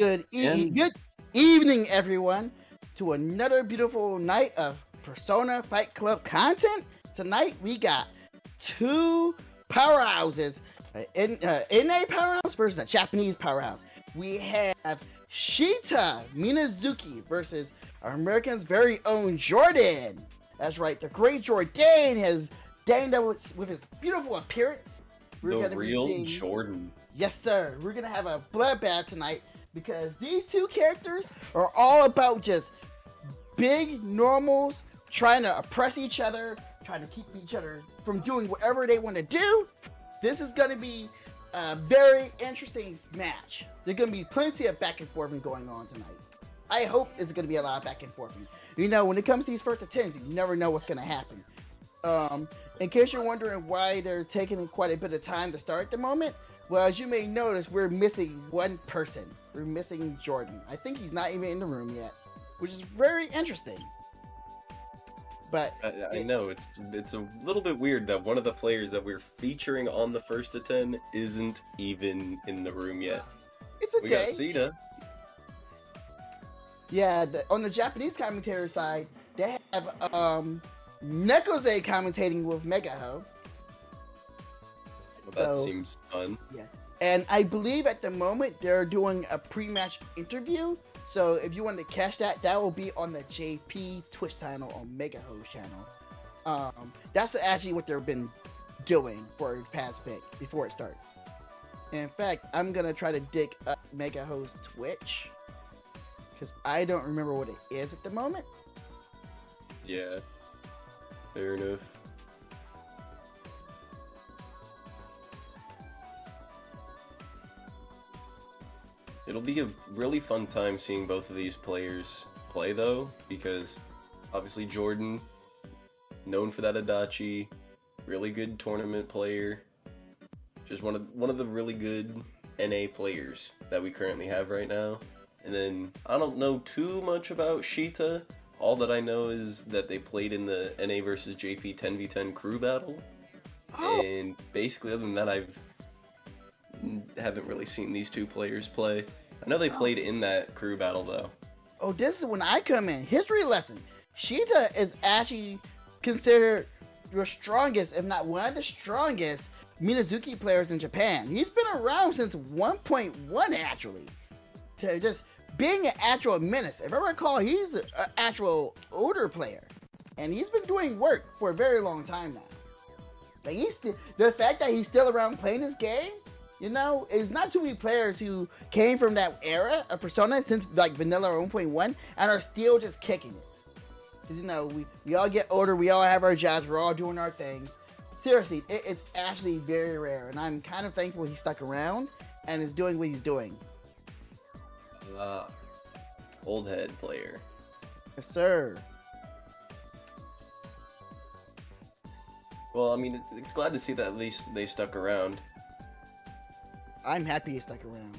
Good, e- And- good evening, everyone, to another beautiful night of Persona Fight Club content. Tonight we got two powerhouses, uh, in, uh, NA powerhouse versus a Japanese powerhouse. We have Shita Minazuki versus our American's very own Jordan. That's right, the great Jordan has danged up with, with his beautiful appearance. the gonna be real seeing- Jordan. Yes, sir. We're gonna have a bloodbath tonight because these two characters are all about just big normals trying to oppress each other, trying to keep each other from doing whatever they want to do. This is gonna be a very interesting match. There's gonna be plenty of back and forth going on tonight. I hope it's gonna be a lot of back and forth. You know, when it comes to these first attempts, you never know what's gonna happen. Um, in case you're wondering why they're taking quite a bit of time to start at the moment, well, as you may notice, we're missing one person. We're missing Jordan. I think he's not even in the room yet, which is very interesting. But I, I know it's it's a little bit weird that one of the players that we're featuring on the first to ten isn't even in the room yet. it's a We got Shita. Yeah, the, on the Japanese commentary side, they have um Nekoze commentating with Megaho. That So- seems fun. Yeah. And I believe at the moment they're doing a pre-match interview. So if you want to catch that, that will be on the JP Twitch channel on Megaho's channel. Um, that's actually what they've been doing for past bit before it starts. In fact, I'm gonna try to dig up Megaho's Twitch because I don't remember what it is at the moment. Yeah. Fair enough. It'll be a really fun time seeing both of these players play though, because obviously Jordan, known for that Adachi, really good tournament player, just one of one of the really good NA players that we currently have right now. And then I don't know too much about Shita. All that I know is that they played in the NA versus JP 10v10 crew battle. Oh, And basically, other than that, I've haven't really seen these two players play. I know they played in that crew battle though. oh, this is when I come in. History lesson. Shita is actually considered the strongest, if not one of the strongest, Minazuki players in Japan. He's been around since 1.1 actually. To just being an actual menace. If I recall, he's an actual older player. And he's been doing work for a very long time now. Like he's the fact that he's still around playing this game, you know, it's not too many players who came from that era of Persona since like Vanilla 1.1 and are still just kicking it. Cause you know, we, we all get older, we all have our jobs, we're all doing our thing. Seriously, it is actually very rare, and I'm kind of thankful he stuck around and is doing what he's doing. Ah, old head player. Yes, sir. Well, I mean, it's, it's glad to see that at least they stuck around. I'm happy he stuck around.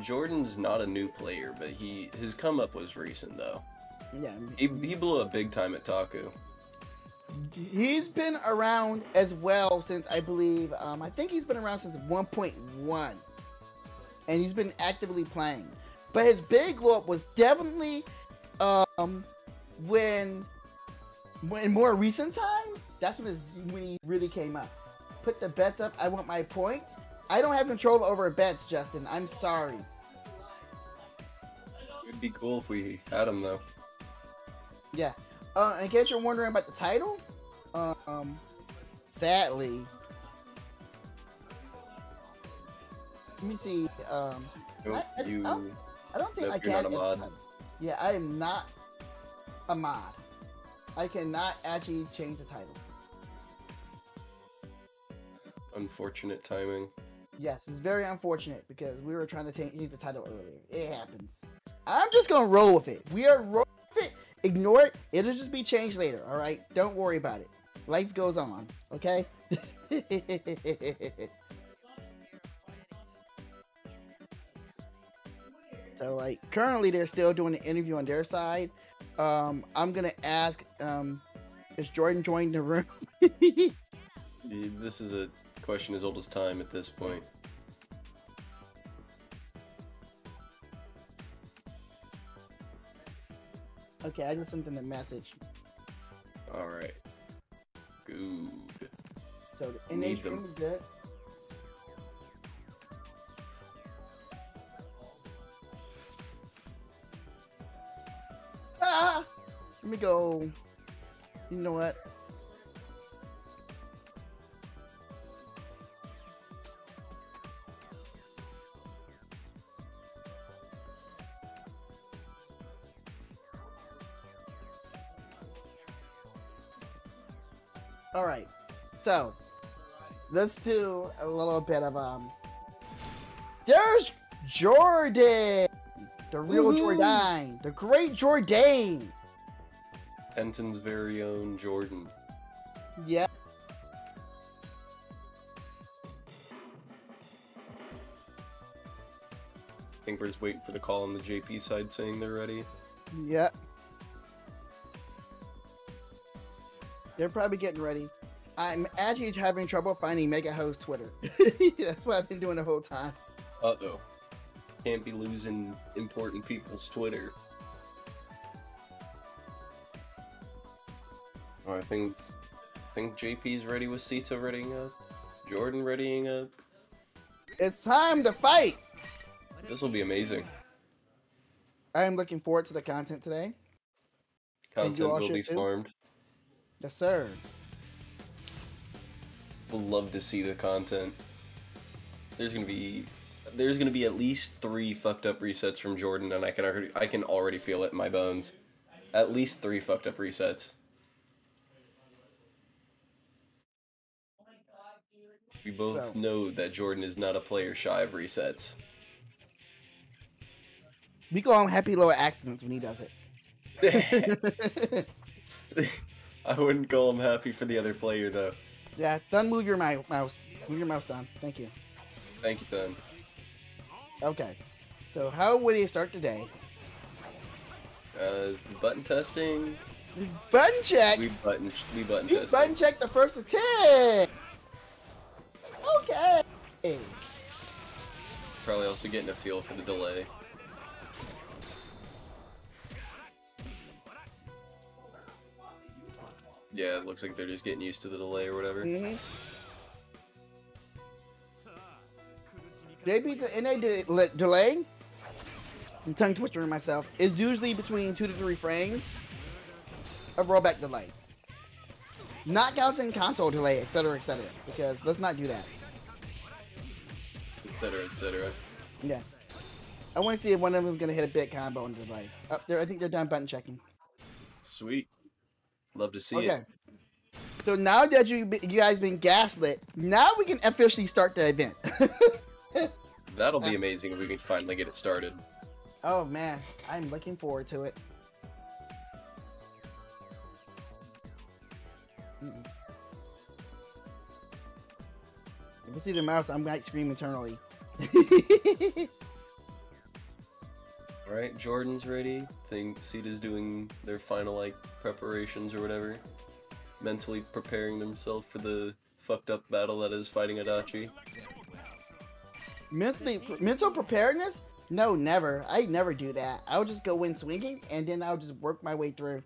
Jordan's not a new player, but he his come up was recent though. Yeah, He, he blew up big time at Taku. he's been around as well since I believe um, I think he's been around since 1.1, and he's been actively playing. But his big glow up was definitely um, when when in more recent times. That's when his when he really came up. Put the bets up. I want my points. I don't have control over bets, Justin. I'm sorry. It'd be cool if we had them though. Yeah. Uh, in case you're wondering about the title, um, sadly, let me see. Um, Nope, I- I- you. I'll- I don't think Nope, I can. not a mod. Yeah, I am not a mod. I cannot actually change the title. Unfortunate timing. Yes, it's very unfortunate because we were trying to ta- change the title earlier. It happens. I'm just gonna roll with it. We are roll with it. Ignore it. It'll just be changed later. All right. Don't worry about it. Life goes on. Okay. so like currently they're still doing an interview on their side. Um, I'm gonna ask. Um, is Jordan joining the room? This is a question as old as time at this point. Okay, I just sent them a message. Alright. Good. So the NA stream is good. Ah! Let me go. You know what? Let's do a little bit of um. There's Jordan, the real Woohoo! Jordan, the great Jordan. Penton's very own Jordan. Yeah. I think we're just waiting for the call on the JP side saying they're ready. Yeah. They're probably getting ready. I'm actually having trouble finding Mega Host Twitter. That's what I've been doing the whole time. Uh oh. Can't be losing important people's Twitter. Oh, I think I think JP's ready with Shita readying up. Jordan readying up. It's time to fight. This will be amazing. I am looking forward to the content today. Content will be too? farmed. Yes, sir. Love to see the content. There's gonna be there's gonna be at least three fucked up resets from Jordan, and I can already I can already feel it in my bones. At least three fucked up resets. We both So- know that Jordan is not a player shy of resets. We call him happy little accidents when he does it. I wouldn't call him happy for the other player though. Yeah, done. Move your mouse. Move your mouse down. Thank you. Thank you, Then. Okay. So how would he start today? Uh, button testing. Button check. We button we button You testing. button check the first attack. Okay. Probably also getting a feel for the delay. Yeah, it looks like they're just getting used to the delay or whatever. Mm-hmm. JP to NA de- delay. I'm tongue twistering myself. Is usually between two to three frames of rollback delay. Not counting console delay, etc., etc. Because let's not do that. Etc. Etc. Yeah. I want to see if one of them's gonna hit a bit combo and delay. Up there, I think they're done button checking. Sweet. Love to see Okay. it. So now that you you guys been gaslit, now we can officially start the event. That'll be uh, amazing if we can finally get it started. oh man, I'm looking forward to it. Mm-mm. If you see the mouse, I'm like scream internally. All right, Jordan's ready. Think Shita's doing their final like preparations or whatever, mentally preparing themselves for the fucked up battle that is fighting Adachi. Mentally, mental preparedness? No, never. I never do that. I'll just go in swinging, and then I'll just work my way through.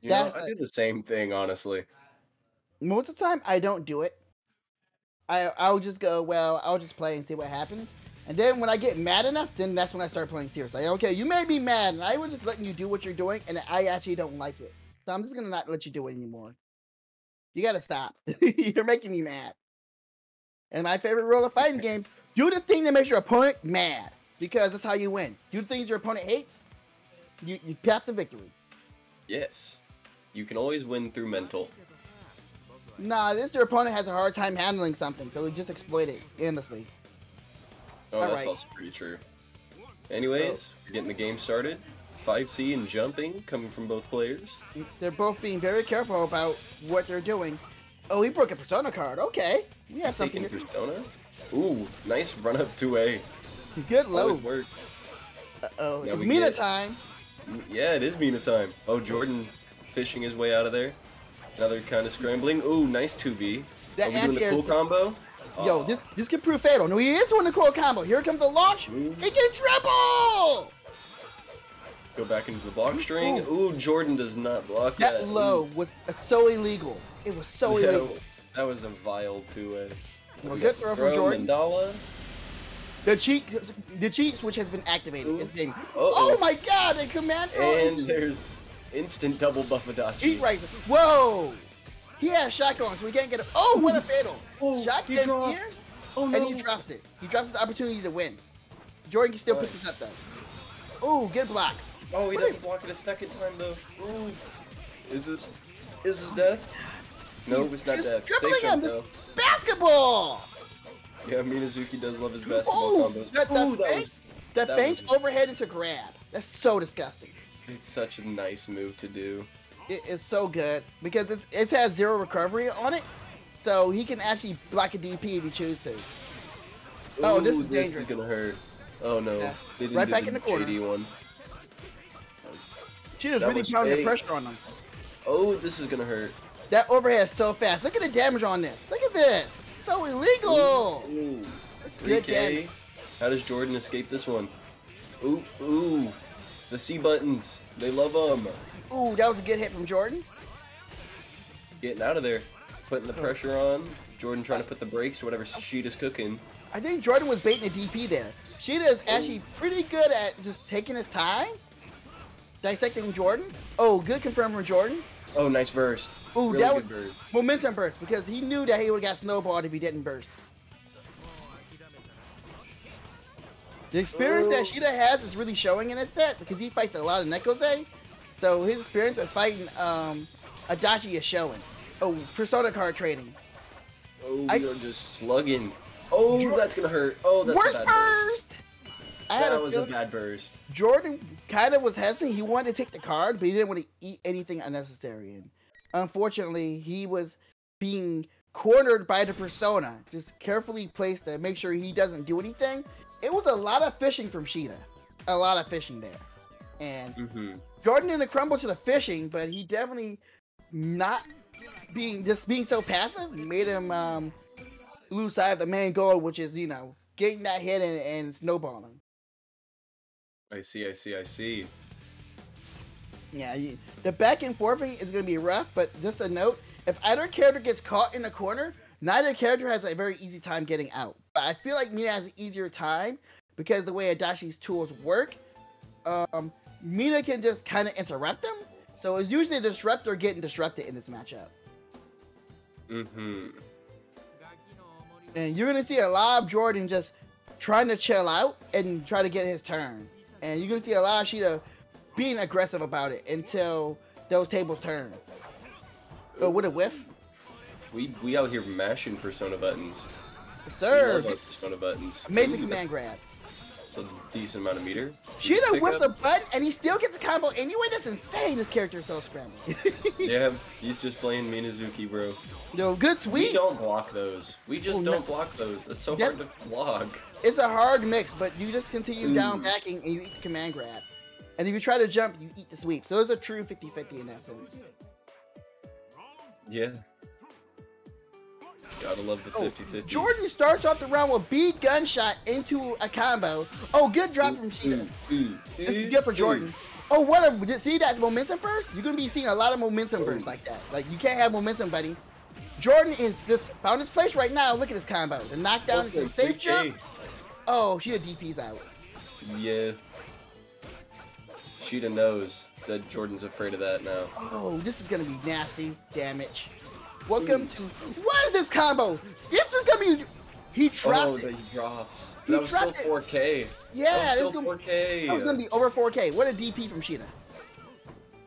You know, That's I the- do the same thing honestly. Most of the time, I don't do it. I I'll just go. Well, I'll just play and see what happens. And then when I get mad enough, then that's when I start playing serious. Like, okay, you made me mad, and I was just letting you do what you're doing, and I actually don't like it. So I'm just gonna not let you do it anymore. You gotta stop. you're making me mad. And my favorite rule of fighting games: do the thing that makes your opponent mad, because that's how you win. Do the things your opponent hates. You you path the victory. Yes, you can always win through mental. Nah, this your opponent has a hard time handling something, so you just exploit it endlessly. Oh, that's Alright. also pretty true. Anyways, we're getting the game started. 5C and jumping coming from both players. They're both being very careful about what they're doing. Oh, he broke a persona card. Okay, we have something. Taking here. Persona. Ooh, nice run up 2A. Good load. works. Uh oh, Now it's Mina get- time. Yeah, it is Mina time. Oh, Jordan fishing his way out of there. Another kind of scrambling. Ooh, nice 2B. That Are we doing the cool combo? Yo, this this could prove fatal. No, he is doing the cool combo. Here comes the launch. Ooh. He can triple. Go back into the block string. Ooh, Jordan does not block that. That low was uh, so illegal. It was so Yeah, illegal. That was a vile two-way. Well, We good got throw from Jordan. Mandala. The cheat, the cheat switch has been activated. Ooh. It's game. Uh-oh. Oh my god! The command throw And there's instant double buff Adachi. Heat right. Whoa! He has shotgun, so he can't get it. Oh, what a fatal! Oh, Shotgun he here, Oh no. and he drops it. He drops his opportunity to win. Jordan can still pick Nice. this up though. Ooh, good blocks. Oh, he What doesn't a- block it a second time though. Ooh. Is this is this death? No, He's it's not just death. Dribbling Stay him. though. This basketball. Yeah, Minazuki does love his basketball Ooh, combos. the, the, Ooh, that feint, was, the that feint was- overhead into grab. That's so disgusting. it's such a nice move to do. It is so good because it's it has zero recovery on it, so he can actually block a DP if he chooses to. Oh, this Ooh, is this dangerous. is gonna hurt. Oh no. Yeah. They didn't Right do back the in the corner. JD one. She was That really was pounding the pressure on him. Oh, this is gonna hurt. That overhead is so fast. Look at the damage on this. Look at this. So illegal. Ooh. That's good 3K. damage. How does Jordan escape this one? Ooh, ooh. The C buttons. They love them. Ooh, that was a good hit from Jordan. Getting out of there. Putting the oh. pressure on. Jordan trying to put the brakes or whatever Shita's cooking. I think Jordan was baiting a DP there. Shita is actually oh. pretty good at just taking his time, dissecting Jordan. Oh, good confirm from Jordan. Oh, nice burst. Ooh, really that was burst. momentum burst because he knew that he would have got snowballed if he didn't burst. The experience that Oh. Shita has is really showing in his set because he fights a lot of Nekose. So his experience of fighting um, Adachi is showing. Oh, persona card trading. Oh, I- you're just slugging. Oh, Jor- that's gonna hurt. Oh, that's Worst a bad burst. burst! I That was a bad burst. Jordan kind of was hesitant. He wanted to take the card, but he didn't want to eat anything unnecessary. And unfortunately, he was being cornered by the persona, just carefully placed to make sure he doesn't do anything. It was a lot of fishing from Shita, a lot of fishing there. And Mm-hmm. Jordan didn't crumble to the fishing, but he definitely not being just being so passive made him um, lose sight of the main goal, which is you know getting that hit and, and snowballing. I see, I see, I see. Yeah, you, the back and forthing is going to be rough, but just a note: if either character gets caught in a corner, neither character has a very easy time getting out. But I feel like Mina has an easier time because the way Adachi's tools work, um, Mina can just kind of interrupt them. So it's usually the disruptor getting disrupted in this matchup, Mm-hmm. and you're going to see a lot of Jordan just trying to chill out and try to get his turn, and you're going to see a lot of Shita being aggressive about it until those tables turn. Oh, what a whiff! We we out here mashing persona buttons. Yes, We Sir, love our persona buttons. amazing Ooh, command grab. That's a decent amount of meter. Shita Pick whiffs a up. button and he still gets a combo anyway. That's insane. This character is so scrambled. Yeah, he's just playing Minazuki, bro. No, good sweep. We don't block those. We just Oh, don't no. block those. That's so That- hard to block. It's a hard mix, but you just continue down Ooh. backing and you eat the command grab. And if you try to jump, you eat the sweep. So it's a true 50-50 in essence. Yeah. Gotta love the Oh, 50-50. Jordan starts off the round with B gunshot into a combo. Oh, good drop from Shita. This is good for Jordan. Oh, what a see that momentum burst? You're gonna be seeing a lot of momentum oh. bursts like that. Like you can't have momentum, buddy. Jordan is this found his place right now. Look at this combo. The knockdown, Okay, the safe jump. Oh, she had DP's out. Yeah. Shita knows that Jordan's afraid of that now. Oh, this is gonna be nasty damage. Welcome to what is this combo? This is gonna be. He oh, drops that it. he drops. He that was still 4K. Yeah, that was still gonna, 4K. that was gonna be over 4K. What a DP from Shita.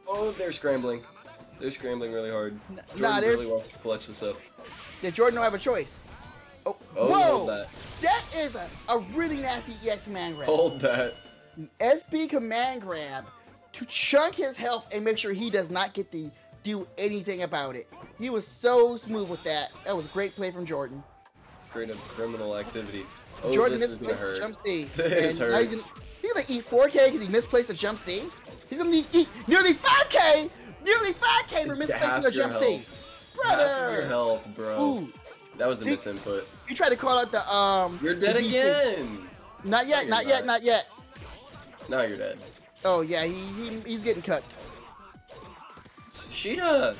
Oh, they're scrambling. They're scrambling really hard. Jordan nah, they're- really wants to clutch this up. Yeah, Jordan don't have a choice. Oh, Oh, whoa! hold that. That is a, a really nasty EX man grab. Hold that. SB command grab to chunk his health and make sure he does not get to do anything about it. He was so smooth with that. That was a great play from Jordan. Great criminal activity. Oh, Jordan this is gonna misplaced hurt. jump C. This and now he's hurts. gonna, he's gonna eat 4K because he misplaced a jump C. He's gonna need, eat nearly 5K! Nearly 5K for misplacing a jump C. health. Half of your Brother! health, bro. Ooh, That was a misinput. you tried to call out the um. You're dead again. Not yet, No, not you're yet, not. not yet. Now you're dead. Oh yeah, he, he he's getting cut. Shita.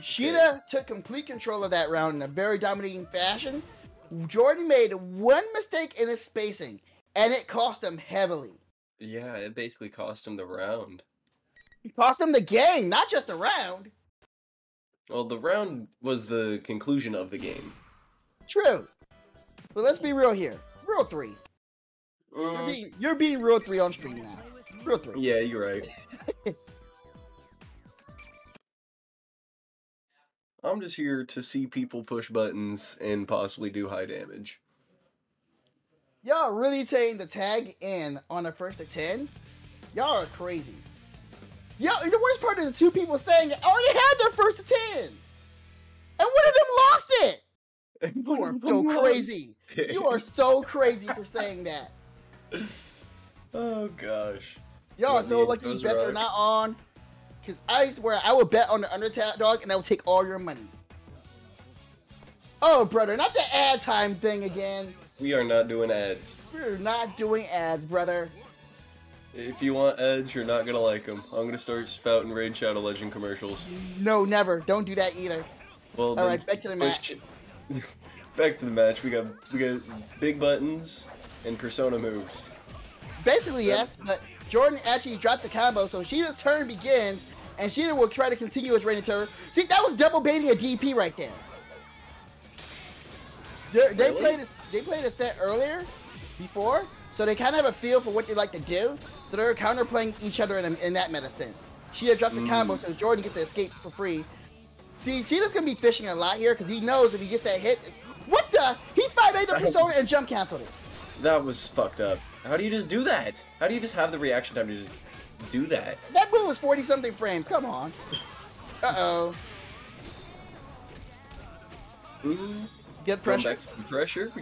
Shita took complete control of that round in a very dominating fashion. Jordan made one mistake in his spacing, and it cost him heavily. Yeah, it basically cost him the round. It cost him the game, not just the round. Well, the round was the conclusion of the game. True. But let's be real here. Real three. You're Mm, being, you're being real three on stream now. Real three. yeah, you're right. I'm just here to see people push buttons and possibly do high damage. Y'all really taking the tag in on the first of ten? Y'all are crazy. Yo, and the worst part is the two people saying it already had their first of tens. And one of them lost it. You are so crazy. You are so crazy for saying that. Oh gosh. Y'all are so lucky bets are not on. Cause I swear I would bet on the underdog and I would take all your money. Oh brother, not the ad time thing again. We are not doing ads. We're not doing ads, brother. If you want ads, you're not gonna like them. I'm gonna start spouting Raid Shadow Legend commercials. No, never. Don't do that either. Well, all right, back to the match. Back to the match. We got we got big buttons and persona moves. Basically, yes, but Jordan actually dropped the combo, so Shita's turn begins, and Shita will try to continue his reign of terror. See, that was double baiting a DP right there. They're- They Really? played a, they played a set earlier, before, so they kind of have a feel for what they like to do. So they're counterplaying each other in, a, in that meta sense. Shita dropped the combo, mm. so Jordan gets to escape for free. See, Shita's gonna be fishing a lot here because he knows if he gets that hit, what the? He 5 8 the persona and jump canceled it. That was fucked up. How do you just do that? How do you just have the reaction time to just do that? That move was 40 something frames. Come on. Uh oh. Ooh, Get pressure. back the pressure.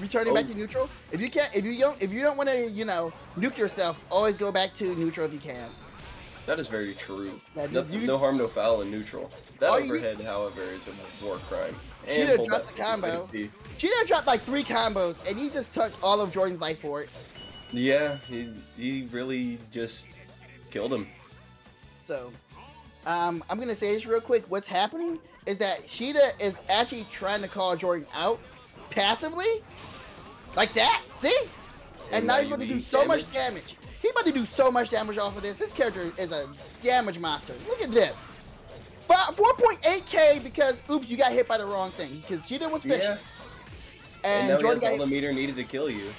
Returning back Oh. to neutral. If you can't, if you don't, if you don't want to, you know, nuke yourself, always go back to neutral if you can. That is very true. Yeah, no, you- no harm, no foul in neutral. That you overhead, however, is a war crime. And hold dropped the combo. 50. She dropped like three combos, and he just took all of Jordan's life for it. Yeah, he, he really just killed him. So, um, I'm gonna say this real quick. What's happening is that Shita is actually trying to call Jordan out passively, like that. See? And, And now now he's about to do so much damage. He's about to do so much damage off of this. This character is a damage monster. Look at this. 4.8k because oops, you got hit by the wrong thing because Shita was fishing. Yeah. And, And, Jordan got all hit. the meter needed to kill you.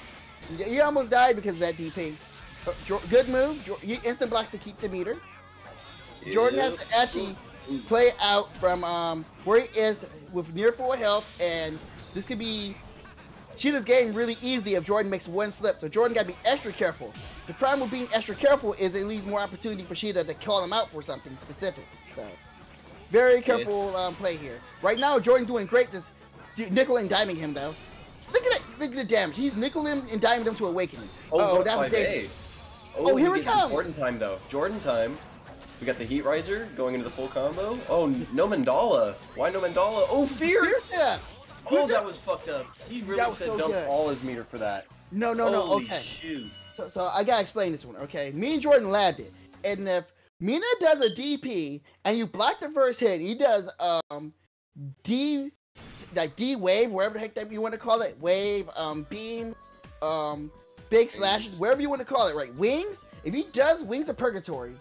He almost died because of that DP. Uh, Good move. Instant blocks to keep the meter. Jordan has to actually play out from um, where he is with near full health, and this could be Shita's game really easily if Jordan makes one slip. So Jordan got to be extra careful. The problem with being extra careful is it leaves more opportunity for Shita to call him out for something specific. So very careful um, play here. Right now, Jordan's doing great, just nickel and diming him though. Look at it! Look at the damage. He's nickel him and diming him to awakening. Oh, oh that was 5A. dangerous. Oh, Oh, here we it comes. Jordan time though. Jordan time. We got the Heat Riser going into the full combo. Oh, no Mandala. Why no Mandala? Oh, fear. Here's that. Oh, that was fucked up. He really said so dump all his meter for that. No, no, no. Okay. shoot. So, so I gotta explain this one, okay? Me and Jordan labbed it, and if Mina does a DP and you block the first hit, he does um D like D wave, wherever the heck that you want to call it, wave, um, beam, um, big slashes, wherever you want to call it, right? Wings. If he does wings of purgatory,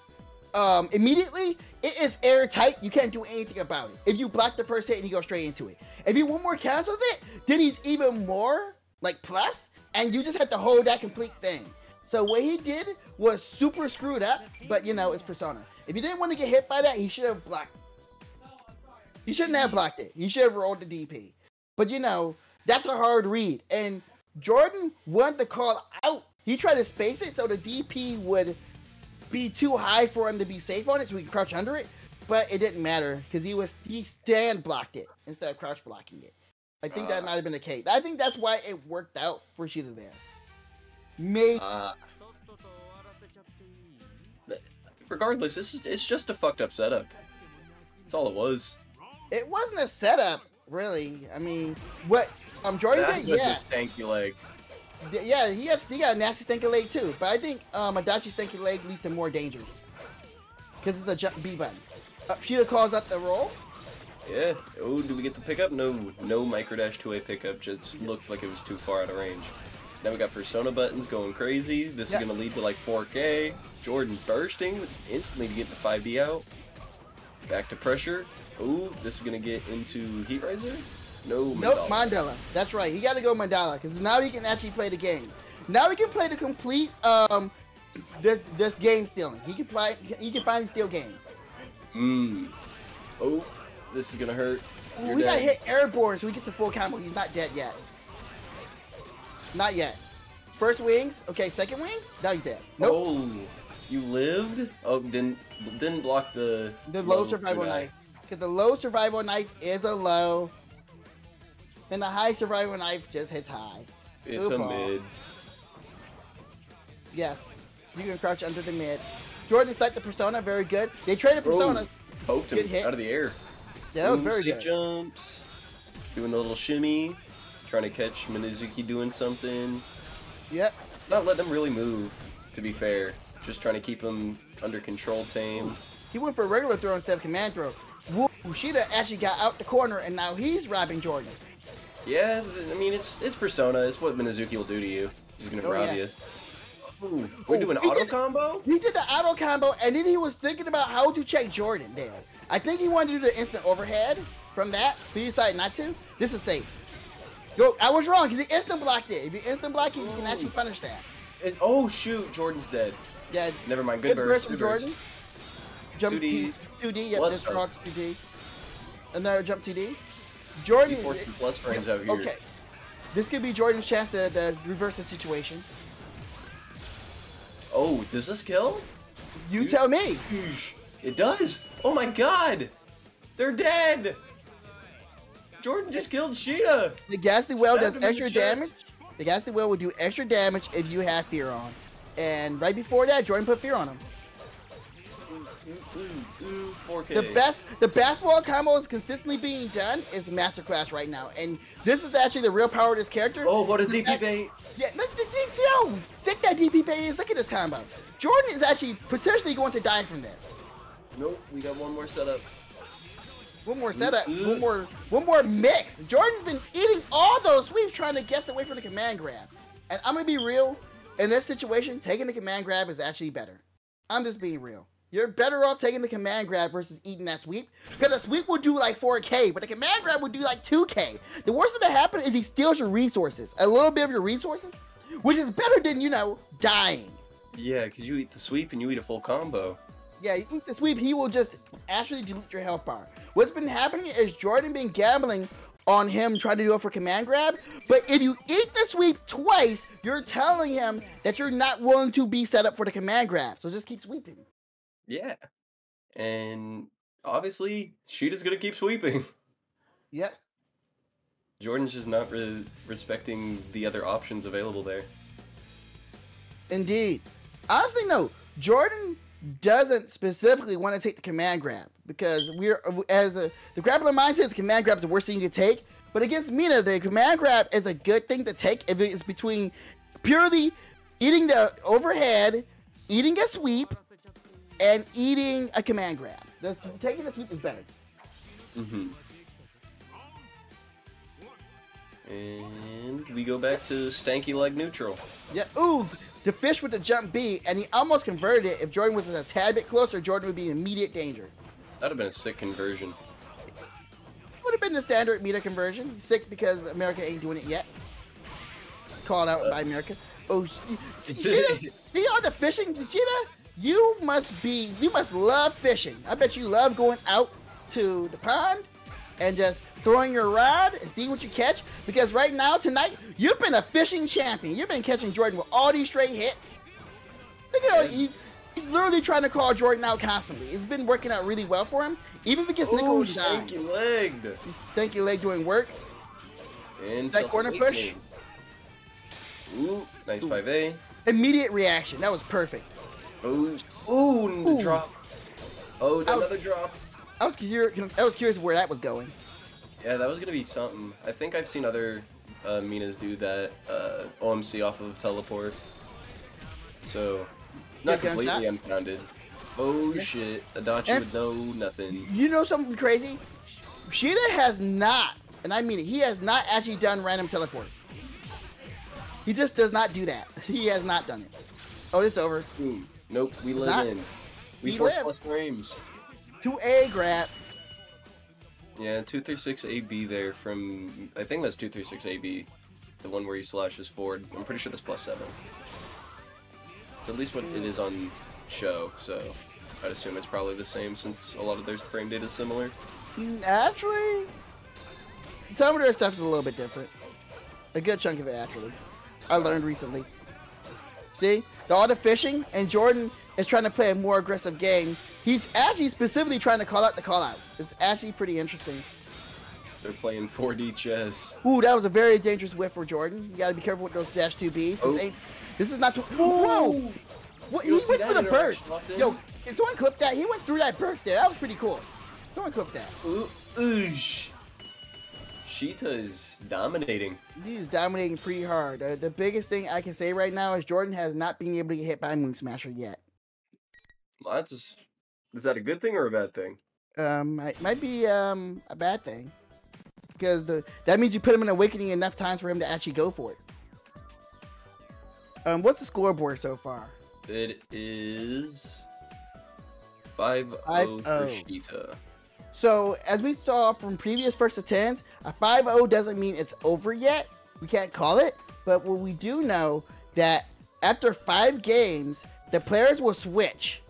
um, immediately it is airtight. You can't do anything about it. If you block the first hit and he goes straight into it. If he one more cancels it, then he's even more like plus, and you just have to hold that complete thing. So what he did was super screwed up, but you know it's persona. If he didn't want to get hit by that, he should have blocked. He shouldn't have blocked it. He should have rolled the DP. But you know that's a hard read, and Jordan wanted the call out. He tried to space it so the DP would be too high for him to be safe on it, so he could crouch under it. But it didn't matter because he was he stand blocked it instead of crouch blocking it. I think that Ah. might have been the case. I think that's why it worked out for Shita there. Maybe Uh, regardless, this is it's just a fucked up setup. That's all it was. it wasn't a setup, really. I mean, what um Jordan That did, was yeah. a stanky leg. Yeah, he has he got a nasty stanky leg too. But I think um, Adachi stinky leg leads to more danger. Because it's a jump B button. Uh, calls up the roll. Yeah. Oh, do we get the pickup? No, no micro dash 2A pickup. Just looked like it was too far out of range. Now we got persona buttons going crazy. This Yeah. is gonna lead to like 4K. Jordan bursting instantly to get the 5D out. Back to pressure. Oh, this is gonna get into Heat Riser. No, Nope, Mandala. That's right. He got to go Mandala because now he can actually play the game. Now he can play the complete um this this game stealing. He can play. He can finally steal game. Mmm. Oh, this is gonna hurt. You're we got dead. hit airborne, so he gets a full combo. He's not dead yet. Not yet. First wings. Okay, second wings. Now he's dead. Nope. Oh, you lived? Oh, didn't didn't block the the low level survival knife. Because the low survival knife is a low, and the high survival knife just hits high. It's a mid. Yes, you can crouch under the mid. Jordan sniped the persona, very good. They traded persona. Oh, poked him hit. out of the air. Yeah, that was Ooh, very safe good. jumps. Doing the little shimmy. Trying to catch Minazuki doing something. Yep. Not let them really move, to be fair. Just trying to keep him under control tame. He went for a regular throw instead of command throw. Woo, Kushida actually got out the corner, and now he's robbing Jordan. Yeah, I mean, it's it's Persona. It's what Minazuki will do to you. He's gonna Oh, rob yeah. you. Ooh, we're doing auto did- combo? He did the auto combo, and then he was thinking about how to check Jordan there. I think he wanted to do the instant overhead from that, but he decided not to. This is safe. Yo, I was wrong, because he instant blocked it. If you instant block it, you can actually punish that. And- oh, shoot, Jordan's dead. Yeah, Never mind, good good burst burst. from. Jordan. Jump 2D. 2D, 2D, yep, What just the- rock 2D. Another jump 2D. Jordan. Some plus frames out here. Okay. This could be Jordan's chance to, to reverse the situation. Oh, does this kill? You You- tell me. It does. Oh my god. They're dead. Jordan just killed Shita. The Ghastly Wail Stabbed does in the extra damage. The Ghastly Wail will do extra damage if you have fear on. And right before that, Jordan put fear on him. Mm, mm, mm. Ooh, ooh, ooh, 4K. The best, the basketball combos consistently being done is Masterclass right now, and this is actually the real power of this character. Oh, what a DP act- bait. Yeah, look, look, see how sick that DP pay is. Look at this combo. Jordan is actually potentially going to die from this. Nope, we got one more setup. One more setup, Ooh. one more, one more mix. Jordan's been eating all those sweeps trying to get away from the command grab. And I'm gonna be real, in this situation, taking the command grab is actually better. I'm just being real. You're better off taking the command grab versus eating that sweep. Because the sweep will do like 4K, but the command grab will do like 2K. The worst thing that happens is he steals your resources. A little bit of your resources, which is better than, you know, dying. Yeah, because you eat the sweep and you eat a full combo. Yeah, you eat the sweep, he will just actually delete your health bar. What's been happening is Jordan been gambling on him trying to do it for command grab, but if you eat the sweep twice, you're telling him that you're not willing to be set up for the command grab. So just keep sweeping. Yeah. And obviously, Shita's gonna keep sweeping. Yep. Jordan's just not re- respecting the other options available there. Indeed. Honestly, no. Jordan doesn't specifically want to take the command grab because we're as a the grappler mindset, the command grab is the worst thing you can take. But against Mina, the command grab is a good thing to take if it's between purely eating the overhead, eating a sweep, and eating a command grab. The, taking the sweep is better. Mm-hmm. And we go back to stanky leg neutral. Yeah. Ooh, the fish with the jump B, and he almost converted it. If Jordan was a tad bit closer, Jordan would be in immediate danger. That'd have been a sick conversion. would have been the standard meter conversion. Sick because America ain't doing it yet. Called out by America. Oh, she- Shita, see all the fishing, Shita? You must be, you must love fishing. I bet you love going out to the pond and just throwing your rod and seeing what you catch. Because right now, tonight, you've been a fishing champion. You've been catching Jordan with all these straight hits. Look at how he, he's literally trying to call Jordan out constantly. It's been working out really well for him. Even if it gets Ooh, down. stanky legged. Thank you, leg doing work. And That corner push? Ooh, nice 5A. Immediate reaction. That was perfect. Ooh, ooh, Ooh. drop. Oh, another drop. I was curious. I was curious where that was going. Yeah, that was gonna be something. I think I've seen other uh, Mina's do that uh, OMC off of teleport. So it's not completely unfounded. Oh shit, Adachi And- would know nothing. You know something crazy? Shita has not, and I mean it, he has not actually done random teleport. He just does not do that. He has not done it. Oh, it's over. Boom. Nope, we live not- in. We we force live. plus frames. Two A grab. Yeah, 236 AB there from. I think that's 236 AB. The one where he slashes forward. I'm pretty sure that's plus 7. It's at least what it is on show, so I'd assume it's probably the same since a lot of their frame data is similar. Actually, some of their stuff is a little bit different. A good chunk of it, actually. I learned recently. See, the, all the fishing, and Jordan is trying to play a more aggressive game. He's actually specifically trying to call out the callouts. It's actually pretty interesting. They're playing 4D chess. Ooh, that was a very dangerous whiff for Jordan. You gotta be careful with those dash 2Bs. This, Oh. ain't, this is not too. Whoa! What, he went through the burst. interaction locked in? Yo, can someone clip that? He went through that burst there. That was pretty cool. Someone clip that. Ooh, oosh. Shita is dominating. He's dominating pretty hard. Uh, the biggest thing I can say right now is Jordan has not been able to get hit by Moon Smasher yet. Well, that's is that a good thing or a bad thing? Um, might, might be um a bad thing because the that means you put him in awakening enough times for him to actually go for it. Um, what's the scoreboard so far? It is 5 0 for 5-0. Shita. So as we saw from previous first attempts, a 5-0 doesn't mean it's over yet. We can't call it, but what we do know that after five games, the players will switch,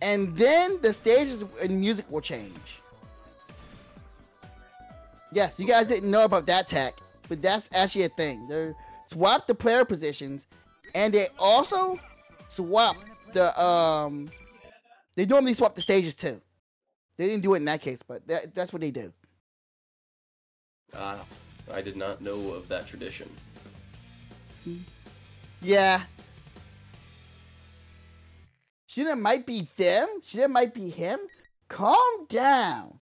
and then the stages and music will change. Yes, you guys didn't know about that tech, but that's actually a thing. They swap the player positions, and they also swap the um. They normally swap the stages too. They didn't do it in that case, but that, that's what they do. Ah, I did not know of that tradition. Yeah. Shita might be them. Shita might be him. Calm down.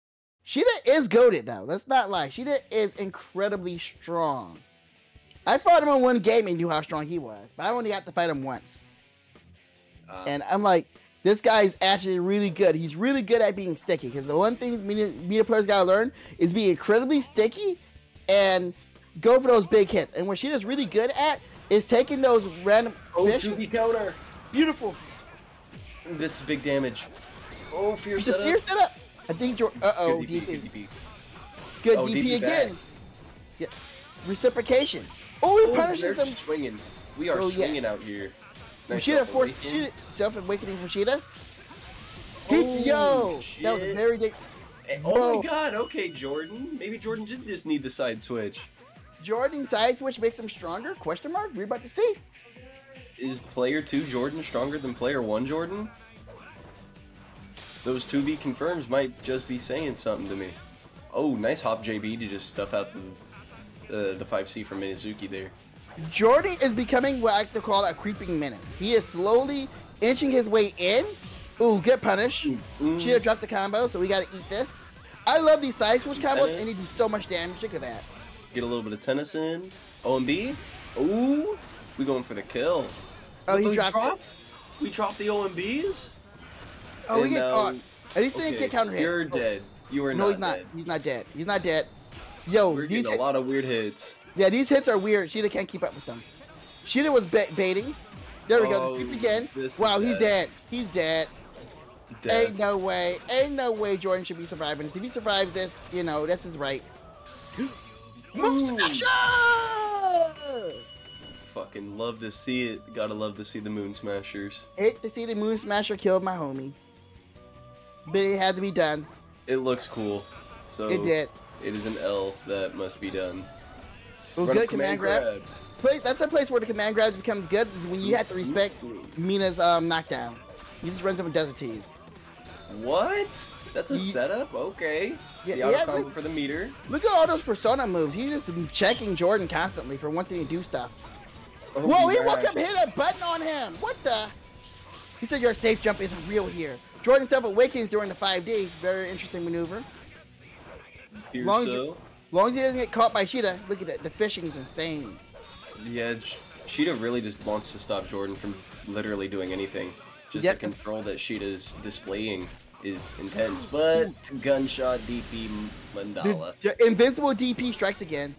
Shita is goaded though. Let's not lie. Shita is incredibly strong. I fought him in one game and knew how strong he was, but I only got to fight him once. Ah, And I'm like, this guy is actually really good. He's really good at being sticky. Because the one thing media, media players gotta learn is be incredibly sticky and go for those big hits. And what Shita's really good at is taking those random oh, fishes. 2B counter. Beautiful. This is big damage. Oh, fear It's setup. fear setup. I think Jor- uh oh, Good DP. good DP. Good Oh, DP, DP again. back. Yeah. Reciprocation. Oh, he Oh, punishes they're swinging. We are Oh, yeah. swinging out here. Rashida forced self-awakening. Self awakening from Rashida. Oh, yo, that was shit. very. Eh, Oh Bro. my god, okay, Jordan. Maybe Jordan did just need the side switch. Jordan side switch makes him stronger? Question mark. We're about to see. Is player 2 Jordan stronger than player 1 Jordan? Those 2B confirms might just be saying something to me. Oh, nice hop JB to just stuff out the uh, the 5C from Minazuki there. Jordan is becoming what I like to call a creeping menace. He is slowly inching his way in. Ooh, good punish. Mm. She dropped the combo, so we gotta eat this. I love these side switch combos, tennis. and they do so much damage. Look at that. Get a little bit of tennis in. OMB. Ooh, we going for the kill. Oh, he we dropped it. We dropped the OMBs. Oh, we get now- caught. At least they didn't get counter hit. You're Oh, dead. You are No, not he's not. dead. He's not dead. He's not dead. Yo, We're these getting hit- a lot of weird hits. Yeah, these hits are weird. Shita can't keep up with them. Shita was ba- baiting. There we go. Oh, again. this is Wow, he's dead. He's dead. Dead. Ain't no way. Ain't no way Jordan should be surviving this. If he survives this, you know, this is right. Moon Smasher! Fucking love to see it. Gotta love to see the Moon Smashers. Hate to see the Moon Smasher killed my homie. But it had to be done. It looks cool. So It did. It is an L that must be done. Well, good command, grab. It's place- That's the place where the command grab becomes good, is when you have to respect Mina's um, knockdown. He just runs up and does it to you. What? That's a setup? Okay. Yeah, the auto yeah, combo look- for the meter. Look at all those persona moves. He's just checking Jordan constantly for wanting to do stuff. Oh, Whoa, he woke up, hit a button on him. What the? He said your safe jump isn't real here. Jordan self awakens during the 5D. Very interesting maneuver. Here long so. Long as he doesn't get caught by Shita, look at it. The fishing is insane. Yeah, Sh- Shita really just wants to stop Jordan from literally doing anything. Just Yep. the control that Shita's displaying is intense, but gunshot DP Mandala. The, the invincible DP strikes again.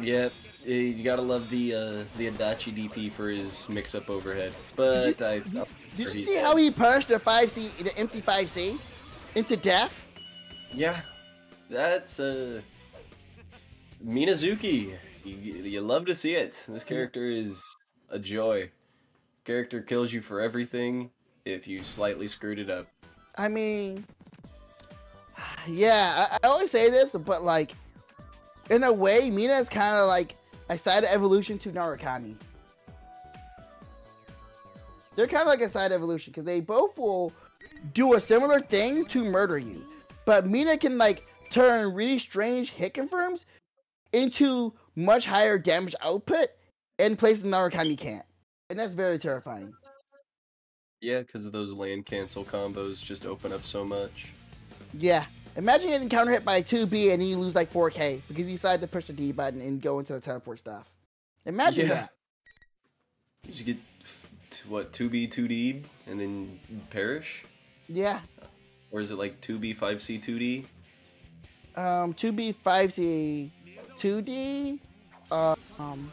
Yep, you gotta love the uh, the Adachi DP for his mix-up overhead. But Did you, I, did, did you see dead. how he punched the 5C, the empty 5C, into death? Yeah, that's uh, Minazuki. You, you love to see it. This character is a joy. Character kills you for everything if you slightly screwed it up. I mean, yeah, I, I always say this, but like, in a way, Mina is kind of like a side evolution to Narukami. They're kind of like a side evolution because they both will do a similar thing to murder you, but Mina can like turn really strange hit confirms into much higher damage output in places Narukami can't, and that's very terrifying. Yeah, because of those land cancel combos just open up so much. Yeah. Imagine getting counter hit by a 2B and then you lose like 4k because you decide to push the D button and go into the teleport stuff. Imagine Yeah. that. You should get what two B two D and then perish, Yeah. or is it like two B five C two D? Um, 2B, 5C, 2D. Uh, um,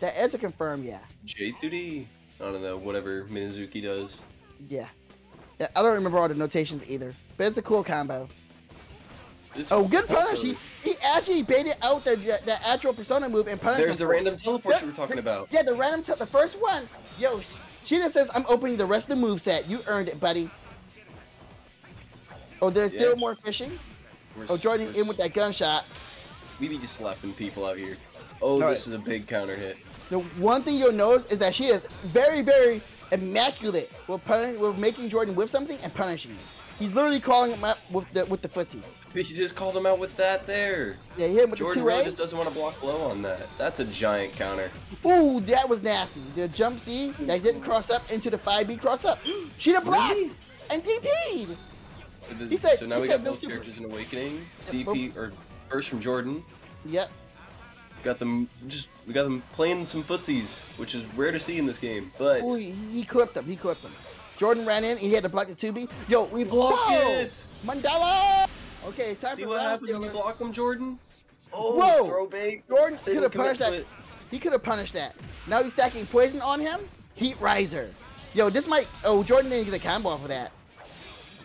that is a confirm, yeah. J two D? I don't know. Whatever Minazuki does. Yeah. Yeah, I don't remember all the notations either, but it's a cool combo. It's Oh, good punish! also- He, he actually baited out the the actual persona move and punished There's him the random teleport you were talking about. Yeah, the random, the first one. Yo, she just says, I'm opening the rest of the moveset. You earned it, buddy. Oh, there's still more fishing? We're Oh, Jordan in with that gunshot. We be just slapping people out here. Oh, Alright. this is a big counter hit. The one thing you'll notice is that she is very, very immaculate with, pun- with making Jordan whip something and punishing him. He's literally calling him up with the with the footsie. He just called him out with that there. Yeah, he hit him with Jordan the 2A. just doesn't want to block low on that. That's a giant counter. Ooh, that was nasty. The jump C that didn't cross up into the 5B cross up. She the block Really? and DP'd. So, the- He said- so now we got both characters in Awakening. DP or burst from Jordan. Yep. Got them just we got them playing some footsies, which is rare to see in this game. But Ooh, he, he clipped them. He clipped them. Jordan ran in. And he had to block the 2B. Yo, we blocked whoa! it. Mandala. Okay, it's time See for what happens when you block him, Jordan? Oh, Whoa! throw bait. Jordan could have punished that. He could have punished that. Now he's stacking poison on him. Heat riser. Yo, this might. Oh, Jordan didn't get a combo off of that.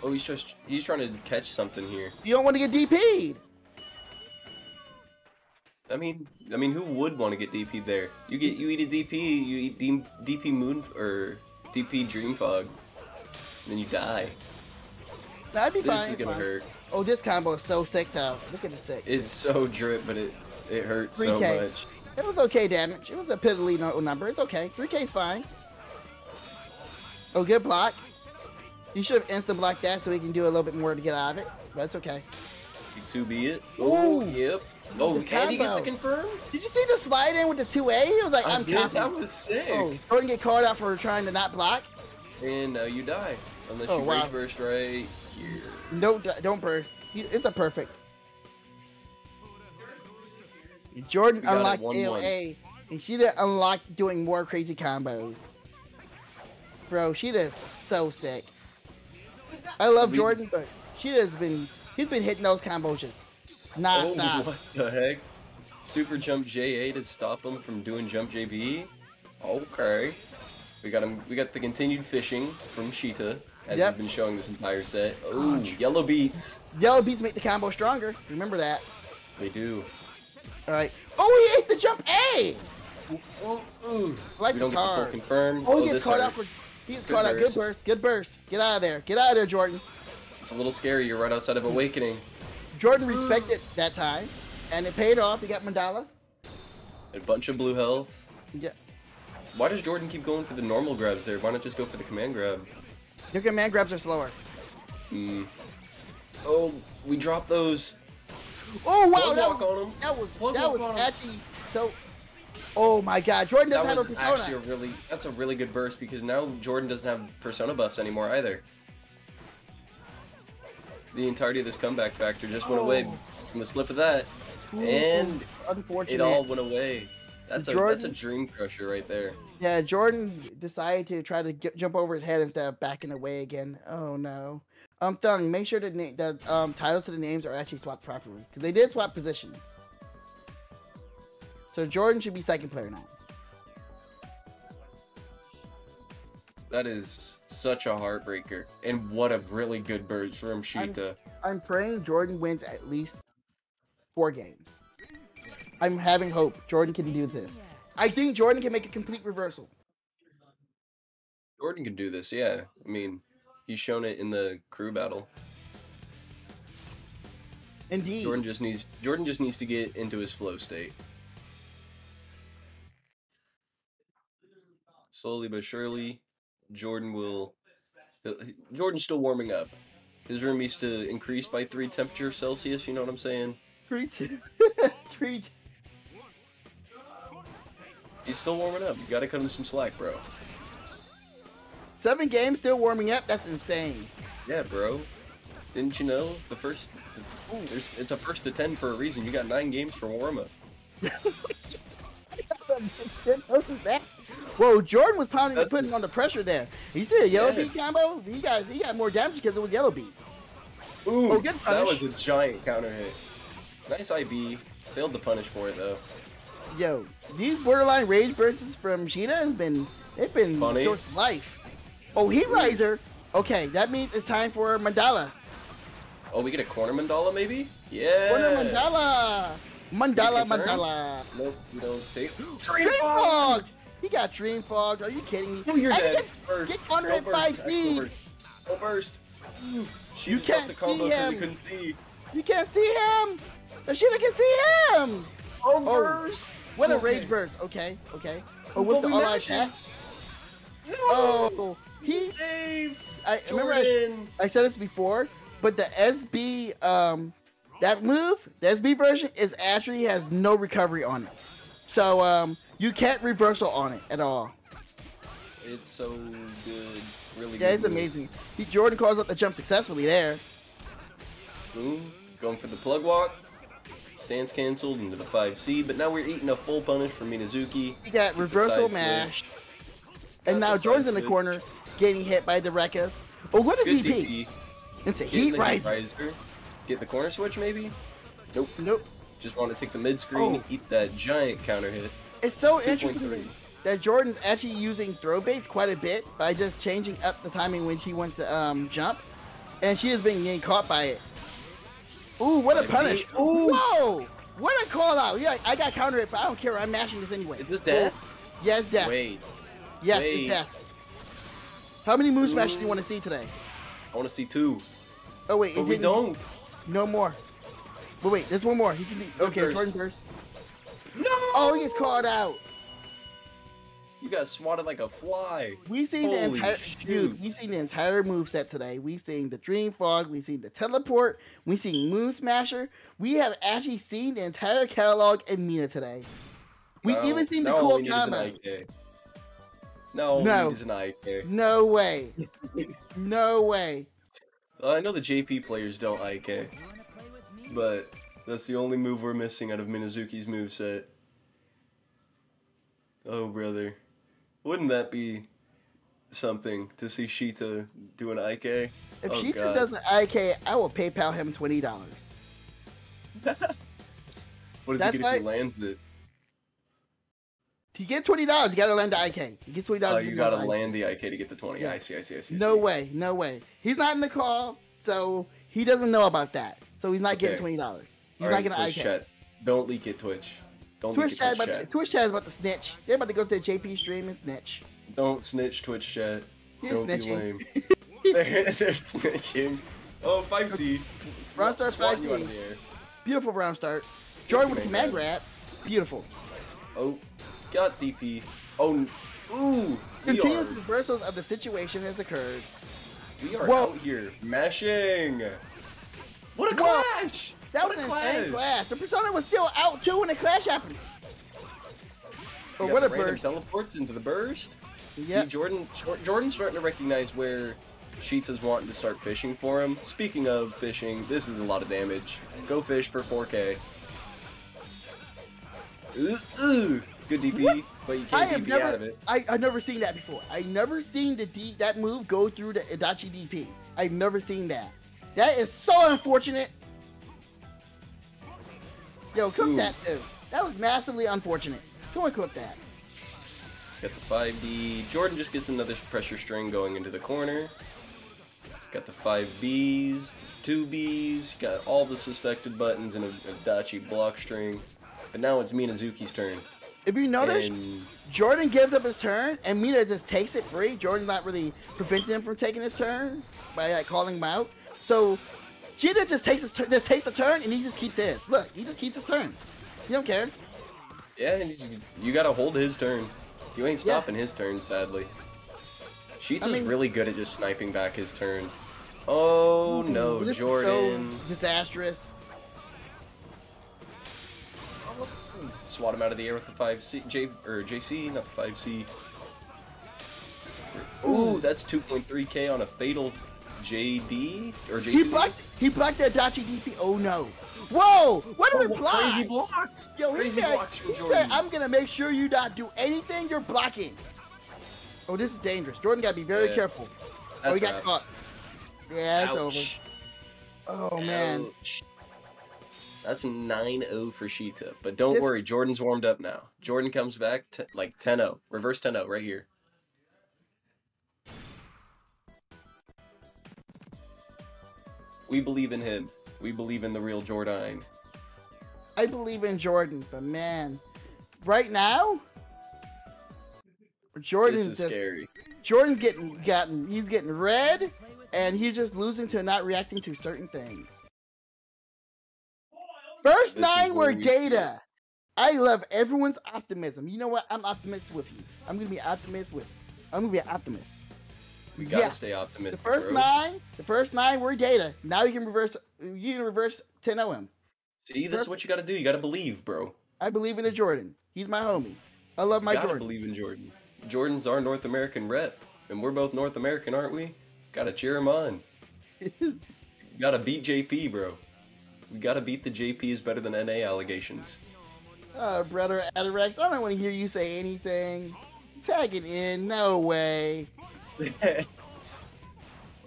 Oh, he's just he's trying to catch something here. You don't want to get DP'd. I mean, I mean, who would want to get DP there? You get you eat a DP, you eat D- DP Moon or DP Dream Fog, then you die. That'd be This fine. is gonna fine. hurt. Oh, this combo is so sick though. Look at it sick. It's so drip, but it it hurts so 3K. much. It was okay damage. It was a piddly no- number. It's okay. 3K is fine. Oh, good block. You should have instant blocked that so we can do a little bit more to get out of it. But it's okay. Two be it. Ooh. Oh, yep. Oh, he gets to confirm. Did you see the slide in with the 2A? He was like, I I'm did. That was sick. Oh, Jordan get called out for trying to not block. And uh, you die unless Oh, you wow. rage burst right here. No, don't burst. It's a perfect. Jordan We got it, unlocked 1-1. And she did unlock doing more crazy combos. Bro, she does so sick. I love Jordan, but she has been he's been hitting those combos just Oh, non-stop. what the heck? Super jump JA to stop him from doing jump JB. Okay. We got him. We got the continued fishing from Shita, as Yep. he's been showing this entire set. Oh, yellow beats. Yellow beats make the combo stronger. Remember that. They do. All right. Oh, he ate the jump A. Ooh, ooh. Life we don't get the full confirm. Oh, he oh, gets this caught out for. He gets Good caught out. Good burst. Good burst. Get out of there. Get out of there, Jordan. It's a little scary. You're right outside of Awakening. Jordan respected that time, and it paid off. He got Mandala. A bunch of blue health. Yeah. Why does Jordan keep going for the normal grabs there? Why not just go for the command grab? Your command grabs are slower. Hmm. Oh, we dropped those. Oh wow, that was that was Plug that was him. actually so. Oh my God, Jordan doesn't was have a persona. actually a really that's a really good burst because now Jordan doesn't have persona buffs anymore either. The entirety of this comeback factor just went away Oh. from the slip of that. And unfortunate. it all went away. That's a that's a dream crusher right there. Yeah, Jordan decided to try to get, jump over his head instead of backing away again. Oh no. Um, Thung, make sure the na- the um titles to the names are actually swapped properly because they did swap positions. So Jordan should be second player now. That is such a heartbreaker. And what a really good burst from I'm- I'm praying Jordan wins at least four games. I'm having hope Jordan can do this. I think Jordan can make a complete reversal. Jordan can do this, yeah. I mean, he's shown it in the crew battle. Indeed. Jordan just needs Jordan just needs to get into his flow state. Slowly but surely, Jordan will. Jordan's still warming up. His room needs to increase by three temperature Celsius. You know what I'm saying? Three, two, three, two. He's still warming up. You gotta cut him some slack, bro. Seven games still warming up. That's insane. Yeah, bro. Didn't you know the first? It's a first to ten for a reason. You got nine games for warm up. What's that? Whoa, Jordan was pounding, That's- putting on the pressure there. You see a yellow Yeah. beat combo? He got he got more damage because it was yellow beat. Ooh, Oh, good that was a giant counter hit. Nice IB. Failed to punish for it though. Yo, these borderline rage bursts from Shita has been they've been Funny. source of life. Oh, Heat Riser. Okay, that means it's time for Mandala. Oh, we get a corner mandala maybe? Yeah. Corner Mandala. Mandala. Mandala. Nope, we don't take. Dream Fog. He got Dream Fog. Are you kidding me? Oh, you're And he dead. gets- Burst. get counter Go hit burst. five speed. Go burst. She You can't the combo see 'cause we him. couldn't see. You can't see him. Shita can see him. Oh, Oh, burst. What a rage burst. Okay, okay. Oh, what's the we all out matched chat? No. Oh, he he. saved. I remember I, I said this before, but the SB um that move, the SB version is actually has no recovery on it. So um you can't reversal on it at all. It's so good. Really Yeah, good it's move. amazing. He, Jordan calls out the jump successfully there. Boom. Going for the plug walk. Stance canceled into the 5C, but now we're eating a full punish from Minazuki. He got reversal side mashed. Got And now Jordan's in the corner getting hit by the rekkas. Oh, what a Good DP. DP. It's a Getting heat the riser. Get the corner switch maybe? Nope. Nope. Just want to take the mid screen, Oh. eat that giant counter hit. It's so 2.3. interesting that Jordan's actually using throw baits quite a bit by just changing up the timing when she wants to um, jump, and she has been getting caught by it. Ooh, what a punish! ooh. Whoa! What a call out! Yeah, I got counter it, but I don't care. I'm mashing this anyway. Is this death? Yes, death. Wait, yes, wait. it's death. How many moose smashes do you want to see today? I want to see two. Oh wait, it But we didn't- don't. No more. But wait, there's one more. He can. Go Okay, first. Jordan first. No! Oh, he gets called out. You got swatted like a fly. We seen the entire shoot. dude. We seen the entire move set today. We seen the Dream Fog. We seen the teleport. We seen Moon Smasher. We have actually seen the entire catalog in Mina today. We Now- even seen the all cool we need is an combo. No, No. is an IK. No way. no way. Uh, I know the JP players don't IK, but that's the only move we're missing out of Minazuki's moveset. Oh, brother. Wouldn't that be something to see Shita do an IK? If Oh, Shita God. does an IK, I will PayPal him twenty dollars. What does That's he get if he lands it? To get twenty dollars, you gotta land the IK. He gets twenty dollars. Oh, you gotta land the IK to get the 20. Yeah. I see, I see, I see. No way, no way. He's not in the call, so he doesn't know about that. So he's not getting twenty dollars. He's All not right, getting Twitch chat. Don't leak it, Twitch. Don't Twitch leak chat, it, about Twitch to, chat. Twitch chat is about to snitch. They're about to go to the JP stream and snitch. Don't snitch, Twitch chat. He's Don't be lame. they're, they're snitching. Oh, 5C. Round start Swatting you 5C. out of the air. Beautiful round start. Jordan with Command grab. Beautiful. Oh, got DP. Oh, ooh. Continuous reversals of the situation has occurred. we are Whoa. out here mashing. What a Whoa. clash! That what was a an clash! insane clash. The persona was still out too when the clash happened. Oh, what a burst. Teleports into the burst. Yep. See, Jordan, Jor- Jordan's starting to recognize where Sheets is wanting to start fishing for him. Speaking of fishing, this is a lot of damage. Go fish for 4K. Ooh, ooh. Good DP, What? but you can't DP never, out of it. I, I've never seen that before. I've never seen the D that move go through the Adachi DP. I've never seen that. That is so unfortunate. Yo, cook Ooh. that too. That was massively unfortunate. And cook that. Got the 5D. Jordan just gets another pressure string going into the corner. Got the 5Bs, 2Bs, got all the suspected buttons and a, a Dachi block string. But now it's Minazuki's turn. If you notice, And Jordan gives up his turn, and Mina just takes it free. Jordan's not really preventing him from taking his turn by like calling him out. So Cheetah just takes his turn, just takes the turn, and he just keeps his. Look, he just keeps his turn. He don't care. yeah, and he's- you gotta hold his turn. You ain't Yeah. stopping his turn, sadly. Sheets I is really good at just sniping back his turn. Oh no, This is Jordan. so disastrous. Swat him out of the air with the 5C, J, or JC, not the 5C. Ooh, that's 2.3k on a fatal JD, or JD. He blocked. He blocked that Dachi DP. Oh no! Whoa! What a Oh, reply! Crazy blocks! Yo, he crazy said, blocks he Jordan. said, "I'm gonna make sure you not do anything you're blocking." Oh, this is dangerous. Jordan gotta be very Yeah. careful. oh, That's he got caught. Yeah, it's Ouch. over. Oh man. That's 9-0 for Shita. But don't This- worry, Jordan's warmed up now. Jordan comes back to like 10-0. Reverse 10-0 right here. We believe in him. We believe in the real Jordan. I believe in Jordan, but man, right now, Jordan This is just scary. Jordan's getting gotten he's getting red, and he's just losing to not reacting to certain things. First This nine were we data. I love everyone's optimism. You know what? I'm optimistic with you. I'm gonna be optimist with. I'm gonna be an optimist. We gotta Yeah. stay optimistic. The first bro. nine, the first nine were data. Now you can reverse. You can reverse 10 him. See, this is what you gotta do. You gotta believe, bro. I believe in a Jordan. He's my homie. I love my you gotta Jordan. believe in Jordan. Jordan's our North American rep, and we're both North American, aren't we? Gotta cheer him on. Gotta beat JP, bro. We gotta beat the JP is better than NA allegations. uh, brother Adarex, I don't want to hear you say anything. Tag it in. No way.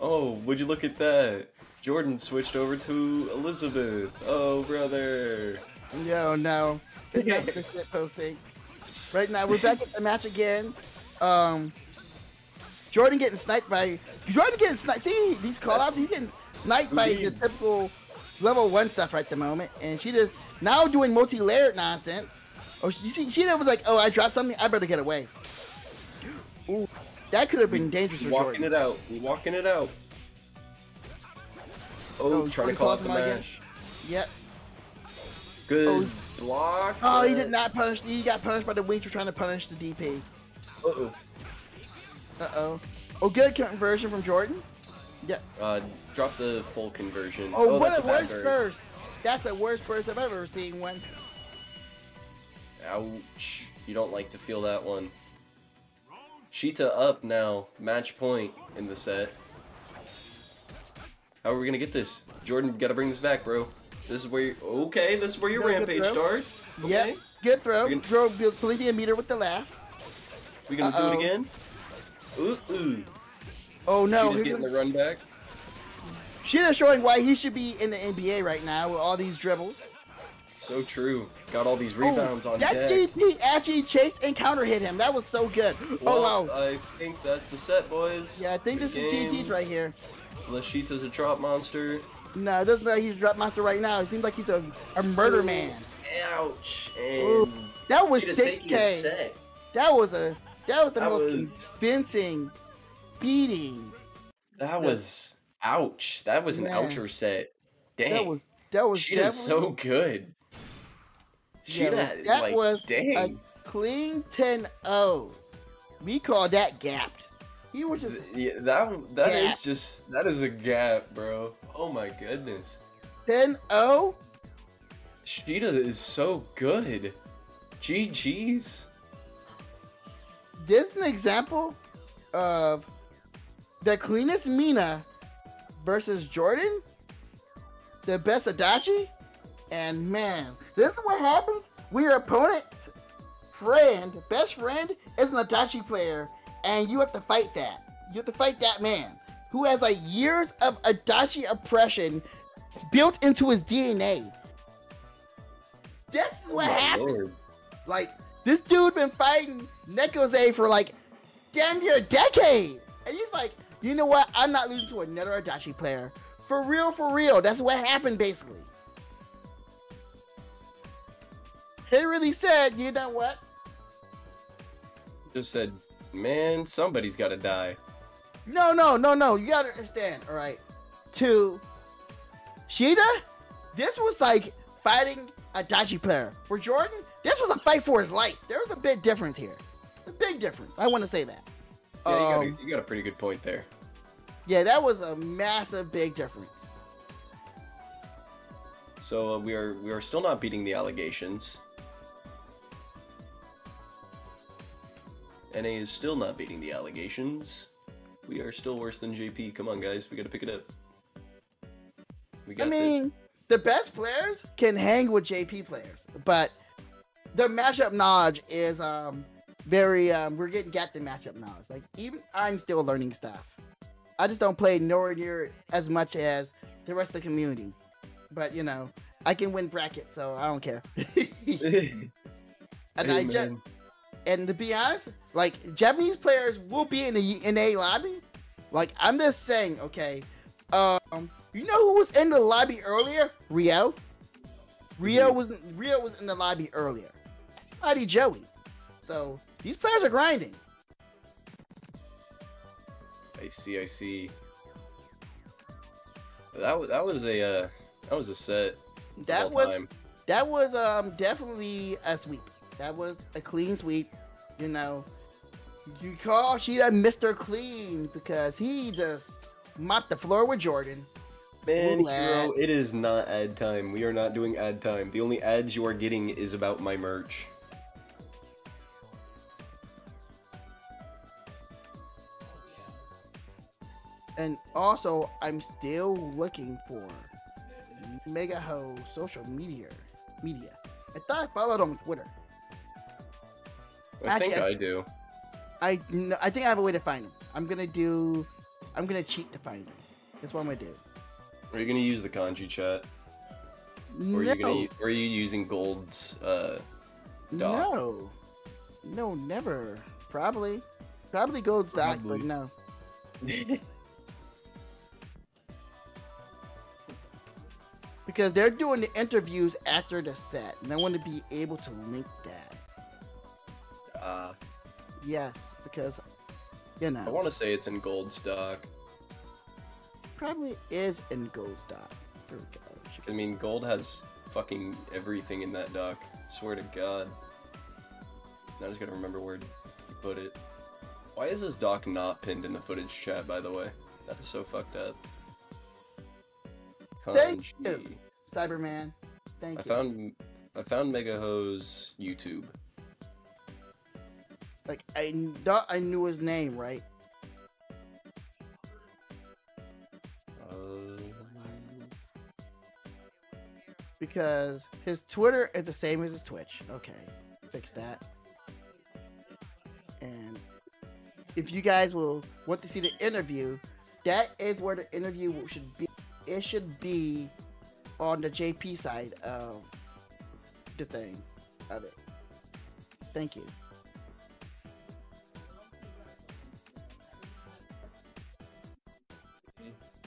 oh, would you look at that? Jordan switched over to Elizabeth. Oh, brother. No, no. Enough of this shit posting. Right now, we're back at the match again. Um, Jordan getting sniped by Jordan getting sniped. See these callouts? He's getting sniped by the typical level one stuff right at the moment, and she just now doing multi-layered nonsense. Oh, see, she was like, "Oh, I dropped something. I better get away." Ooh, that could have been dangerous for walking Jordan. it out. We walking it out. Oh, Oh, trying to call out the mash. Yep. Good Oh. block. Oh, he did not punish. He got punished by the wings for trying to punish the DP. Uh-oh. Uh oh. Oh, good conversion from Jordan. Yeah. Uh, drop the full conversion. Oh, what that's a worst burst. That's the worst burst I've ever seen one. Ouch. You don't like to feel that one. Shita up now. Match point in the set. How are we gonna get this? Jordan, gotta bring this back, bro. This is where you okay, this is where your Gotta rampage starts. Okay. Yep. Good throw. Can- Throw Philippine meter with the laugh. We gonna Uh-oh. do it again? Ooh ooh. Oh no. Shita's he's getting the run back. Shita's showing why he should be in the NBA right now with all these dribbles. So true. Got all these Oh, rebounds on that deck. DP actually chased and counter hit him. That was so good. Oh, well, oh wow. I think that's the set, boys. Yeah, I think this is Games. GG's right here. Shita's a drop monster. No, it doesn't look like he's a drop monster right now. It seems like he's a, a murder Ooh. man. Ouch. Ooh, That was six K. That was a that was the That most was- convincing beating. That was ouch. That was an Man. oucher set. Dang. That was that was Shita's definitely so good. Yeah, Shita, that like, was dang. a clean 10-0. We call that gapped. He was just yeah, that that is just that is a gap, bro. Oh my goodness. 10-0. Shita is so good. GG's. This is an example of the cleanest Mina versus Jordan, the best Adachi, and man, this is what happens when your opponent's friend, best friend, is an Adachi player, and you have to fight that. You have to fight that man who has like years of Adachi oppression built into his DNA. This is what Oh lord. Like this dude been fighting Nekose for like damn near a decade, and he's like, you know what? I'm not losing to another Adachi player. For real, for real. That's what happened basically. He really said, you know what? Just said, man, somebody's got to die. No, no, no, no. You gotta understand, all right. To Shita, this was like fighting a Dachi player. For Jordan, this was a fight for his life. There was a big difference here. A big difference. I want to say that. Yeah, you, got Um, a, you got a pretty good point there. yeah, that was a massive, big difference. So uh, we are we are still not beating the allegations. NA is still not beating the allegations. We are still worse than JP. Come on, guys, we gotta pick it up. We got I mean, the best players can hang with JP players, but the matchup knowledge is um very um we're getting get the matchup knowledge. Like even I'm still learning stuff. I just don't play nowhere near as much as the rest of the community. But you know, I can win brackets, so I don't care. this. and I Hey, just man. And to be honest, like Japanese players will be in the in a lobby. Like I'm just saying, okay. Um, you know who was in the lobby earlier? Rio. Rio Mhm. was Rio was in the lobby earlier. Mighty Joey. So these players are grinding. I see, I see. That was that was a uh, that was a set. That was time. that was um definitely a sweep. That was a clean sweep. You know, you call Shita Mr. Clean because he just mopped the floor with Jordan. Man, hero, it is not ad time. We are not doing ad time. The only ads you are getting is about my merch. And also, I'm still looking for Mega Ho social media. Media. I thought I followed on Twitter. I think I- I do. I kn- I think I have a way to find him. I'm gonna do. I'm gonna cheat to find him. That's what I'm gonna do. Are you gonna use the kanji chat, or are no, you gonna? Or are you using Gold's? Uh, doc? no, no, never. Probably, probably Gold's doc, but no. Because they're doing the interviews after the set, and I want to be able to link that. Uh, Yes, because you know I want to say it's in Gold's doc. probably is in Gold's doc. There we go. I mean, Gold has fucking everything in that dock. Swear to God. Now I just gotta remember where he put it. Why is this dock not pinned in the footage chat? By the way, that is so fucked up. Thank you. Cyberman, thank I you. found I found Megaho's YouTube. Like I thought I knew his name, right? Because his Twitter is the same as his Twitch. Okay, fix that. And if you guys will want to see the interview, that is where the interview should be. It should be on the JP side of the thing of it. Thank you.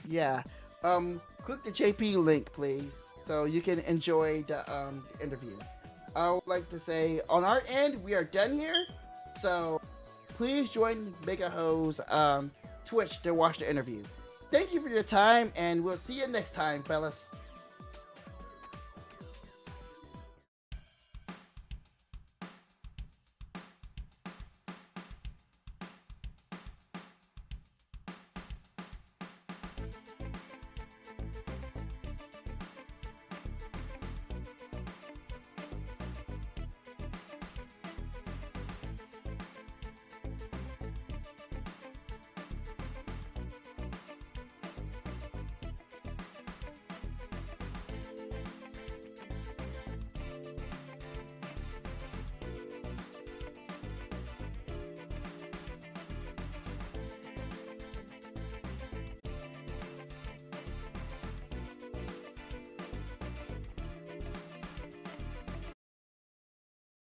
Yeah. Um, click the JP link, please, so you can enjoy the um interview. I would like to say, on our end, we are done here. So, please join Mega Ho's um Twitch to watch the interview. Thank you for your time, and we'll see you next time, fellas.